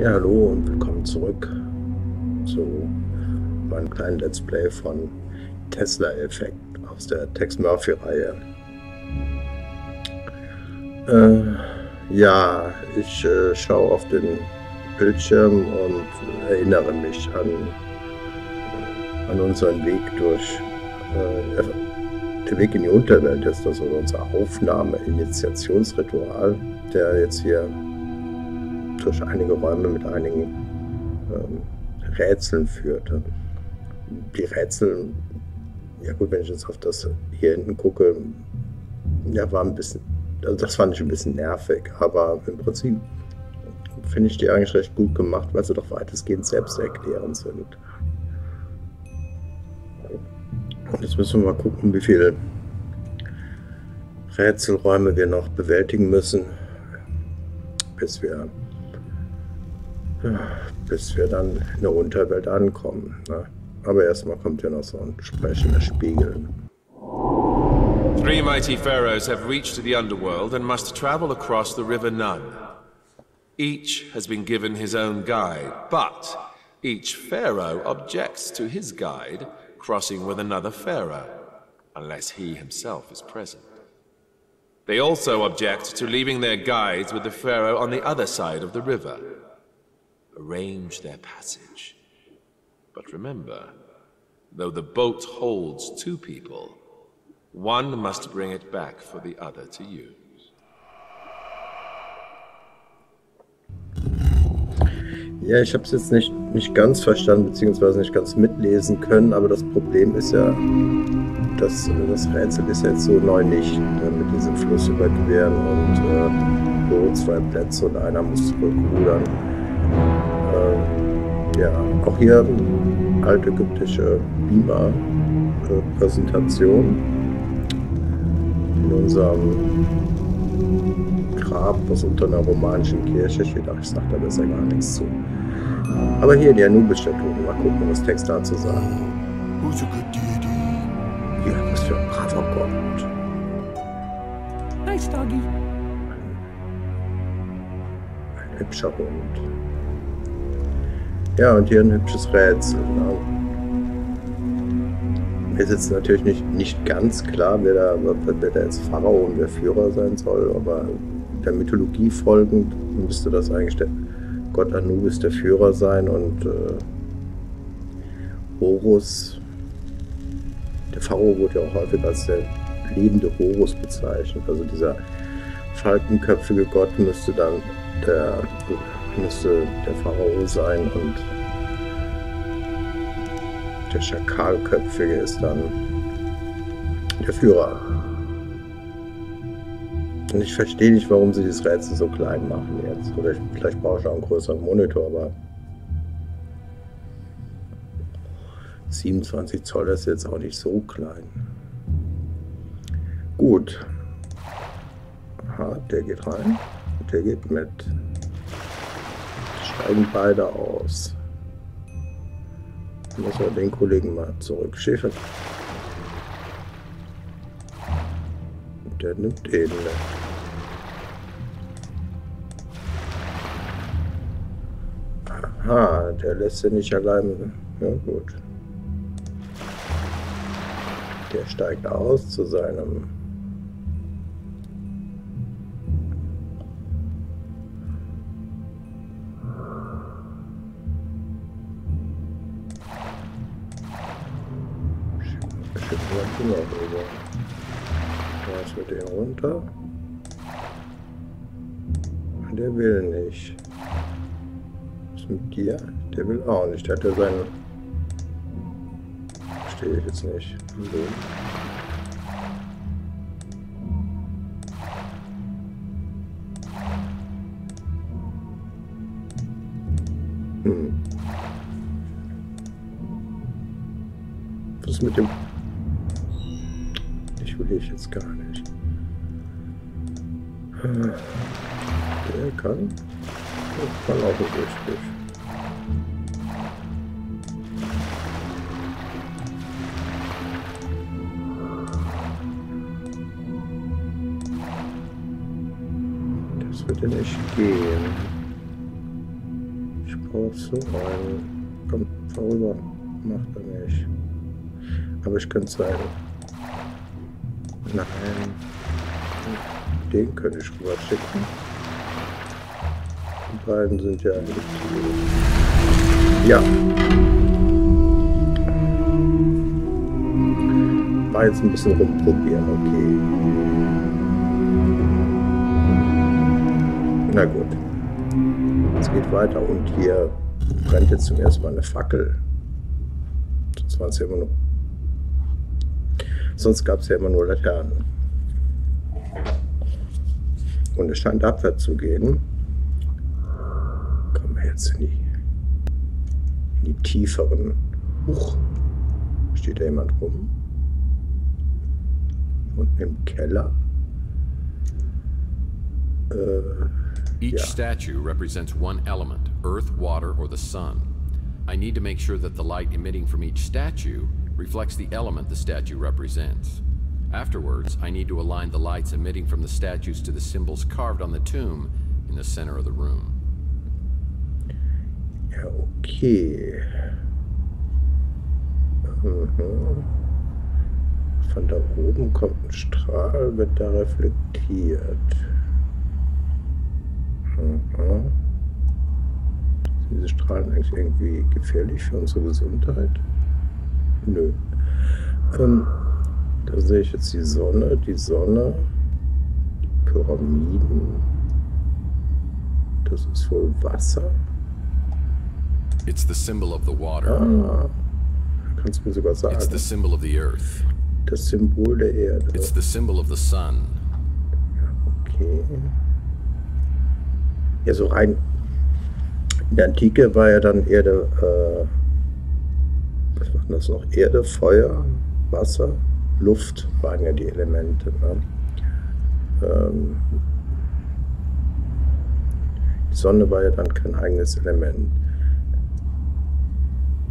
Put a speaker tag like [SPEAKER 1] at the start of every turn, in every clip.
[SPEAKER 1] Ja, hallo und willkommen zurück zu meinem kleinen Let's Play von Tesla-Effekt aus der Tex Murphy-Reihe. Äh, ja, ich äh, schaue auf den Bildschirm und erinnere mich an, an unseren Weg durch äh, der Weg in die Unterwelt ist also unser Aufnahme-Initiationsritual, der jetzt hier durch einige Räume mit einigen ähm, Rätseln führte. Die Rätsel, ja gut, wenn ich jetzt auf das hier hinten gucke, ja, war ein bisschen, also das fand ich ein bisschen nervig, aber im Prinzip finde ich die eigentlich recht gut gemacht, weil sie doch weitestgehend selbsterklärend sind. Und jetzt müssen wir mal gucken, wie viele Rätselräume wir noch bewältigen müssen, bis wir Hm. bis wir dann in der Unterwelt ankommen. Ne? Aber erstmal kommt noch so ein sprechender Spiegel.
[SPEAKER 2] Three mighty pharaohs have reached the underworld and must travel across the river Nun. Each has been given his own guide, but each pharaoh objects to his guide crossing with another pharaoh, unless he himself is present. They also object to leaving their guides with the pharaoh on the other side of the river arrange their passage. But remember, though the boat holds two people, one must bring it back for the other to use.
[SPEAKER 1] Ja, ich habe es jetzt nicht, nicht ganz verstanden, beziehungsweise nicht ganz mitlesen können, aber das Problem ist ja, dass das Rätsel ist jetzt so neu nicht, ne, mit diesem Fluss überqueren und äh, so zwei Plätze und einer muss zurückrudern. Äh, ja, auch hier altägyptische Beamer-Präsentation in unserem Grab, was unter einer romanischen Kirche steht. Ach, ich sag da besser gar nichts zu. Aber hier die Anubis-Statue. Mal gucken, was Text dazu sagt. Ja, was für ein braver Gott.
[SPEAKER 3] Nice doggy.
[SPEAKER 1] Ein hübscher Hund. Ja, und hier ein hübsches Rätsel. Mir ist jetzt natürlich nicht, nicht ganz klar, wer da, wer da jetzt Pharao und der Führer sein soll, aber der Mythologie folgend müsste das eigentlich der Gott Anubis der Führer sein und äh, Horus, der Pharao wurde ja auch häufig als der lebende Horus bezeichnet. Also dieser falkenköpfige Gott müsste dann der müsste der Pharao sein und der Schakalköpfige ist dann der Führer. Und ich verstehe nicht, warum sie das Rätsel so klein machen jetzt. Oder vielleicht brauche ich auch einen größeren Monitor, aber 27 Zoll ist jetzt auch nicht so klein. Gut. Aha, der geht rein. Der geht mit steigen beide aus. Muss er den Kollegen mal zurückschiffen. Der nimmt den. Ne? Aha, der lässt sie nicht allein. Ja gut. Der steigt aus zu seinem Finger drüber. Jetzt mit den runter. Der will nicht. Was mit dir? Der will auch nicht. Der hat ja seinen... Verstehe ich jetzt nicht. So. Hm. Was ist mit dem ich jetzt gar nicht. Der kann. Der kann auch richtig. Das würde nicht gehen. drauf so rein. Komm, vorüber. Macht er nicht. Aber ich könnte sagen. Nein. Den könnte ich rüber schicken. Die beiden sind ja eigentlich. Ja. War jetzt ein bisschen rumprobieren, okay. Na gut. Es geht weiter und hier brennt jetzt zum ersten Mal eine Fackel. Sonst waren es ja immer nur. Sonst gab es ja immer nur Laternen. Und es scheint abwärts zu gehen. Kommen wir jetzt in die, in die tieferen. Huch. Steht da jemand rum? Unten im Keller. Äh,
[SPEAKER 4] Each
[SPEAKER 1] Yeah.
[SPEAKER 4] statue represents one element earth, water, or the sun. I need to make sure that the light emitting from each statue reflects the element the statue represents. Afterwards, I need to align the lights emitting from the statues to the symbols carved on the tomb in the center of the room.
[SPEAKER 1] Okay. Mhm. Von da oben kommt ein Strahl, wird da reflektiert. Mhm. Sind diese Strahlen eigentlich irgendwie gefährlich für unsere Gesundheit? Nö. Ähm, da sehe ich jetzt die Sonne, die Sonne, die Pyramiden. Das ist wohl Wasser.
[SPEAKER 4] It's the symbol of the water.
[SPEAKER 1] Ah, kannst du mir sogar sagen.
[SPEAKER 4] It's the symbol of the earth.
[SPEAKER 1] Das Symbol der Erde.
[SPEAKER 4] It's the symbol of the sun.
[SPEAKER 1] Okay. Ja, so rein. In der Antike war ja dann Erde, äh, was war denn das noch? Erde, Feuer, Wasser, Luft waren ja die Elemente. Ne? Ähm, die Sonne war ja dann kein eigenes Element.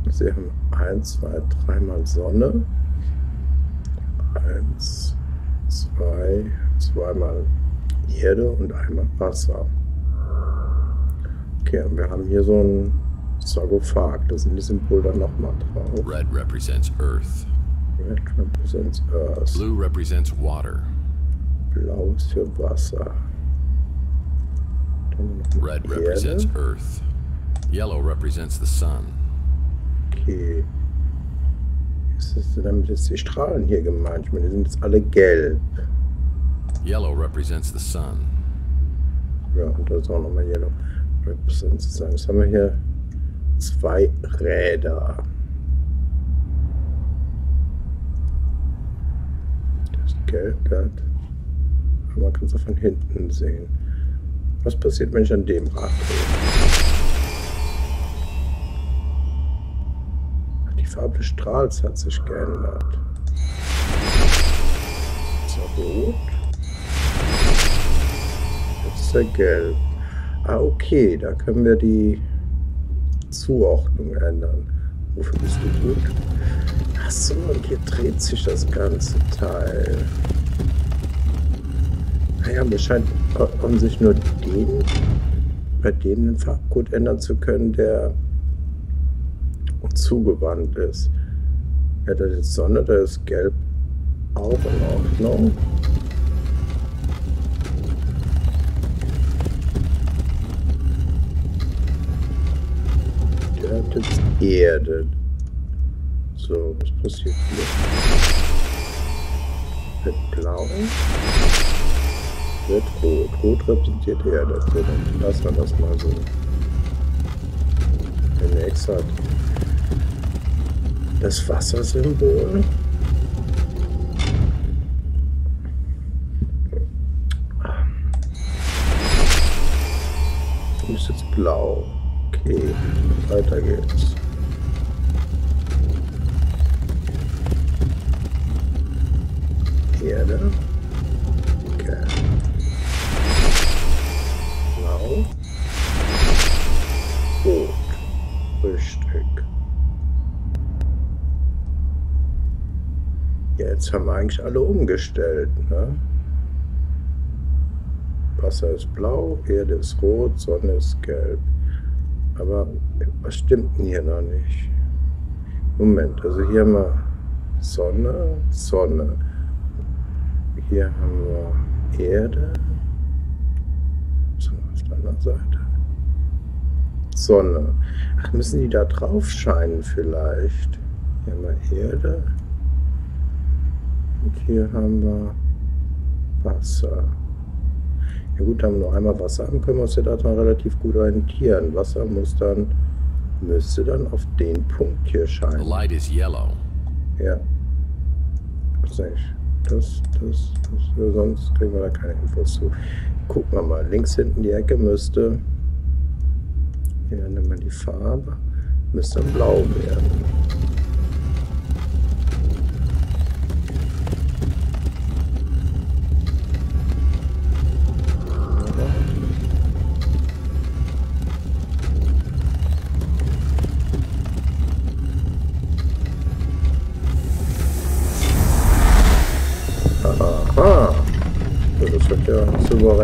[SPEAKER 1] Sie haben eins, zwei, dreimal Sonne. Eins, zwei, zweimal Erde und einmal Wasser. Okay, und wir haben hier so ein Sarkophag. Da sind die Symbole dann nochmal drauf.
[SPEAKER 4] Red represents earth.
[SPEAKER 1] Red represents Earth.
[SPEAKER 4] Blue represents water.
[SPEAKER 1] Blau ist für Wasser.
[SPEAKER 4] Red
[SPEAKER 1] Erde.
[SPEAKER 4] represents earth. Yellow represents the sun.
[SPEAKER 1] Okay. Was ist denn damit jetzt die Strahlen hier gemeint? Ich meine, die sind jetzt alle gelb.
[SPEAKER 4] Yellow represents the sun.
[SPEAKER 1] Ja, und da ist auch nochmal Yellow. Represents the Sun. Jetzt haben wir hier zwei Räder. Das ist gelb, das. Aber man kann es auch von hinten sehen. Was passiert, wenn ich an dem Rad drehe? Die Farbe des Strahls hat sich geändert. Ist er rot? Jetzt ist er gelb. Ah, okay, da können wir die Zuordnung ändern. Wofür bist du gut? Achso, und hier dreht sich das ganze Teil. Naja, mir scheint offensichtlich nur den, bei dem den Farbcode ändern zu können, der zugewandt ist. Ja, das ist Sonne, da ist Gelb auch in Ordnung. Jetzt Erde. So, was passiert hier? Wird blau. Wird rot. Rot repräsentiert Erde. So, dann lassen wir das mal so. Der nächste hat das Wassersymbol. Und ist jetzt blau. Okay, weiter geht's. Erde. Okay. Blau. Rot. Ja, jetzt haben wir eigentlich alle umgestellt, ne? Wasser ist blau, Erde ist rot, Sonne ist gelb. Aber was stimmt denn hier noch nicht? Moment, also hier haben wir Sonne, Sonne. Hier haben wir Erde. So, auf der anderen Seite. Sonne. Ach, müssen die da drauf scheinen vielleicht? Hier haben wir Erde. Und hier haben wir Wasser. Ja gut, haben wir nur einmal Wasser haben, können wir uns ja daran relativ gut orientieren. Wasser muss dann, müsste dann auf den Punkt hier scheinen.
[SPEAKER 4] The light is yellow.
[SPEAKER 1] Ja. Das, das, das, das, sonst kriegen wir da keine Infos zu. Gucken wir mal. Links hinten die Ecke müsste, hier nehmen wir die Farbe, müsste blau werden.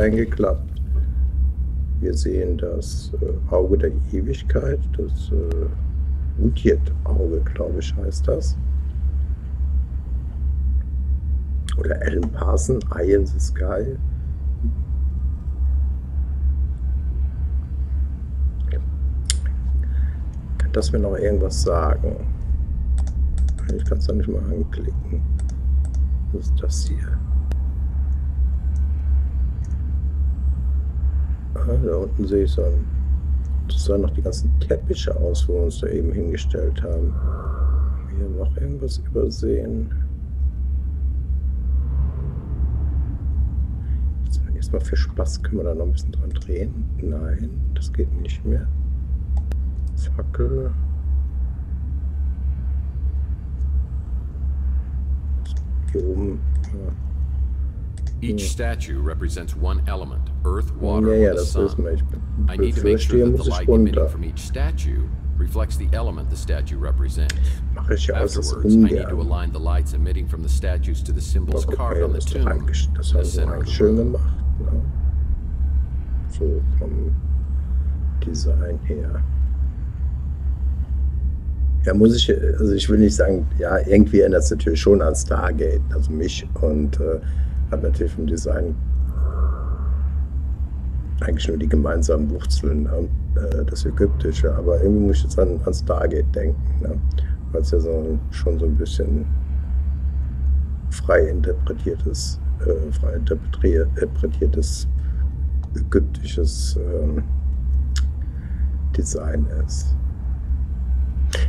[SPEAKER 1] Souverän geklappt. Wir sehen das äh, Auge der Ewigkeit, das äh, Mutiert-Auge, glaube ich, heißt das. Oder Alan Parson, Eye in the Sky. Kann das mir noch irgendwas sagen? Ich kann es da nicht mal anklicken. Was ist das hier? Da unten sehe ich so ein. Das sahen noch die ganzen Teppiche aus, wo wir uns da eben hingestellt haben. Haben wir hier noch irgendwas übersehen? Jetzt mal, für Spaß können wir da noch ein bisschen dran drehen. Nein, das geht nicht mehr. Fackel. Hier oben. Ja.
[SPEAKER 4] Each statue represents one element, earth, water,
[SPEAKER 1] ja, ja,
[SPEAKER 4] or the sun.
[SPEAKER 1] Ich
[SPEAKER 4] I need to make sure that the light emitting from each statue reflects the element the statue represents.
[SPEAKER 1] Mache ich ja
[SPEAKER 4] Afterwards, I need to align the lights emitting from the statues to the symbols carved on the tomb
[SPEAKER 1] das
[SPEAKER 4] in the center of the
[SPEAKER 1] schön
[SPEAKER 4] room.
[SPEAKER 1] gemacht. Ne? So vom Design her. Ja, muss ich, also ich will nicht sagen, ja, irgendwie erinnert es natürlich schon an Stargate, also mich und äh, hat natürlich vom Design eigentlich nur die gemeinsamen Wurzeln, ne? äh, das Ägyptische, aber irgendwie muss ich jetzt an, an Stargate denken, ne? weil es ja so, schon so ein bisschen frei interpretiertes, äh, frei interpretier- interpretiertes ägyptisches ähm, Design ist.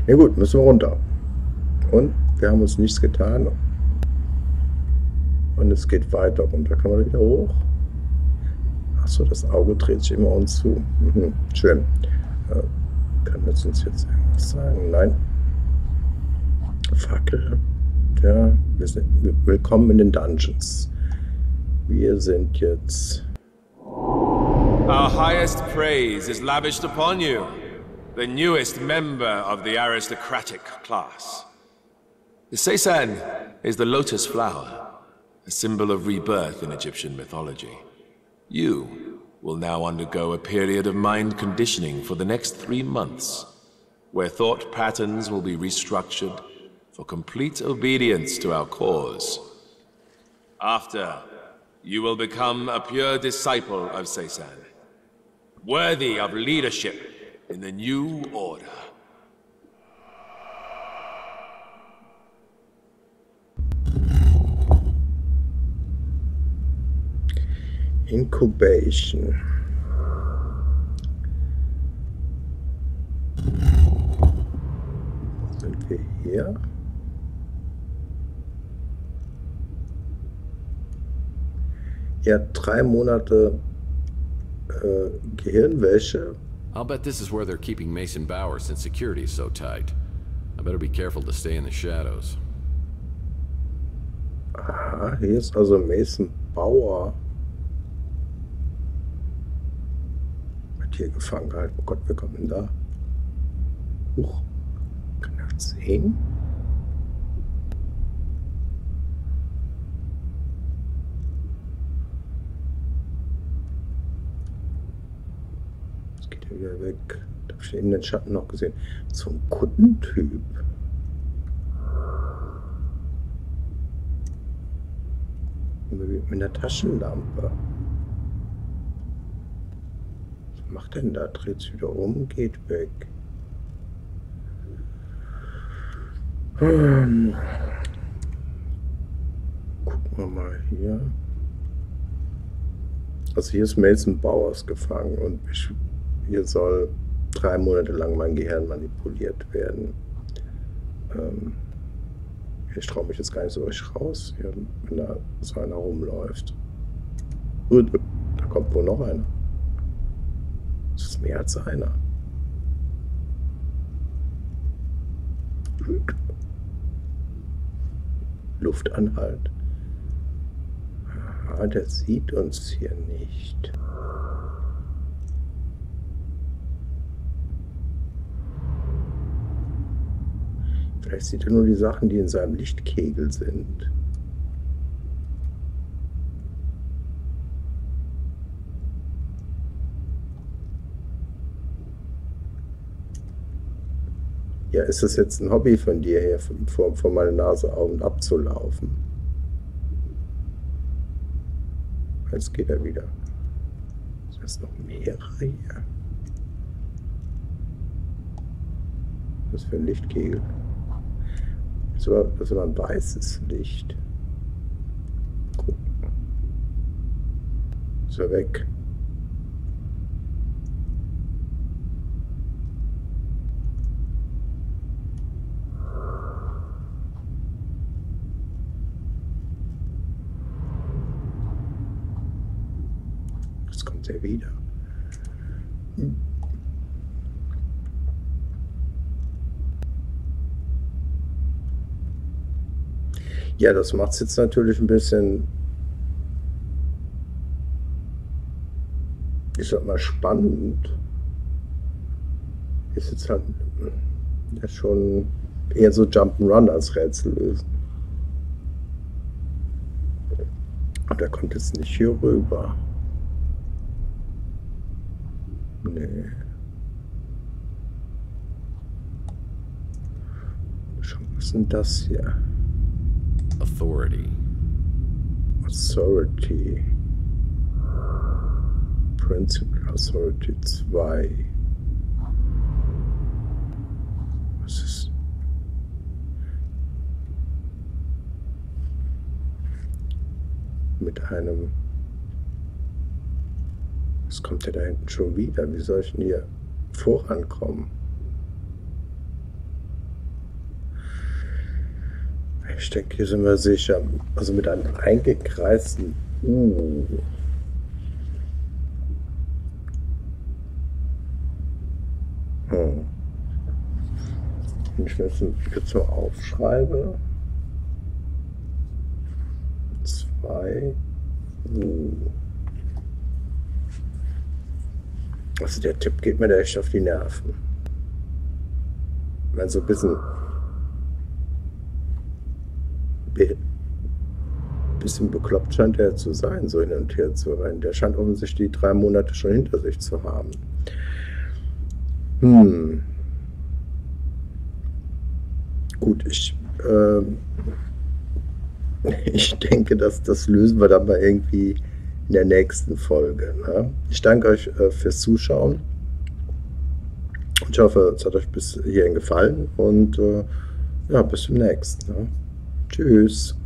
[SPEAKER 1] Na gut, müssen wir runter. Und wir haben uns nichts getan. Und es geht weiter runter. Kann man wieder hoch? Achso, das Auge dreht sich immer uns zu. Mhm, schön. Äh, kann das uns jetzt irgendwas sagen? Nein. Fackel. Ja, wir sind, willkommen in den Dungeons. Wir sind jetzt.
[SPEAKER 2] Our highest praise is lavished upon you, the newest member of the aristocratic class. The Seisan is the lotus flower, a symbol of rebirth in Egyptian mythology. You will now undergo a period of mind conditioning for the next three months, where thought patterns will be restructured for complete obedience to our cause. After, you will become a pure disciple of Seisan, worthy of leadership in the new order.
[SPEAKER 1] Incubation. Sind wir hier? Ja, drei Monate äh, Gehirnwäsche.
[SPEAKER 4] I'll bet this is where they're keeping Mason Bauer since security is so tight. I better be careful to stay in the shadows.
[SPEAKER 1] Aha, hier ist also Mason Bauer. Hier gefangen gehalten. Oh Gott, wir kommen da. Huch. Kann er sehen? Jetzt geht er wieder weg. Da habe ich in den Schatten noch gesehen. So ein Kuttentyp. Mit einer Taschenlampe. Was macht denn da? Dreht sich wieder um, geht weg. Hm. Gucken wir mal hier. Also hier ist Melson Bowers gefangen und hier soll drei Monate lang mein Gehirn manipuliert werden. Ähm, ich traue mich jetzt gar nicht so richtig raus, wenn da so einer rumläuft. Da kommt wohl noch einer. Das ist mehr als einer. Luftanhalt. Ah, der sieht uns hier nicht. Vielleicht sieht er nur die Sachen, die in seinem Lichtkegel sind. Ja, ist es jetzt ein Hobby von dir hier, vor, vor meine Nase auf und abzulaufen? Jetzt geht er wieder. Sind noch mehrere hier? Was für ein Lichtkegel? Das war, das war ein weißes Licht. Gucken. Ist er weg. Jetzt er wieder. Ja, das macht es jetzt natürlich ein bisschen, ich sag mal, spannend. Ist jetzt halt ja schon eher so Jump'n'Run als Rätsel lösen. Und er kommt jetzt nicht hier rüber. Schau, was denn das hier?
[SPEAKER 4] Authority.
[SPEAKER 1] Authority. Principal Authority 2. Was ist. Mit einem. Was kommt der da hinten schon wieder? Wie soll ich denn hier vorankommen? Ich denke, hier sind wir sicher. Also mit einem eingekreisten U. Hm. Wenn ich mir das jetzt so aufschreibe. Zwei U. Also der Tipp geht mir da echt auf die Nerven. Wenn so ein bisschen bisschen bekloppt scheint er zu sein, so hin und her zu rennen. Der scheint offensichtlich die drei Monate schon hinter sich zu haben. Hm. Gut, ich, äh, ich denke, dass das lösen wir dann mal irgendwie in der nächsten Folge. Ne? Ich danke euch äh, fürs Zuschauen. Ich hoffe, es hat euch bis hierhin gefallen und äh, ja, bis zum nächsten. Ne? Tschüss.